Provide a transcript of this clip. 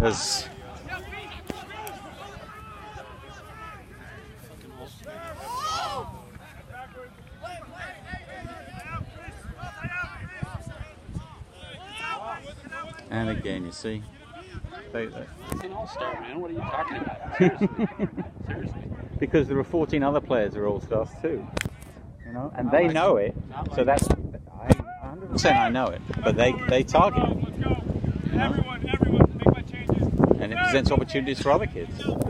There's and again, you see, they, they- He's an all-star, man. What are you talking about? Seriously. Seriously. because there are 14 other players who are all stars too, you know, and Not they like- know it. So like- that's I 100% I know it, but they they target it, you know, presents opportunities for other kids.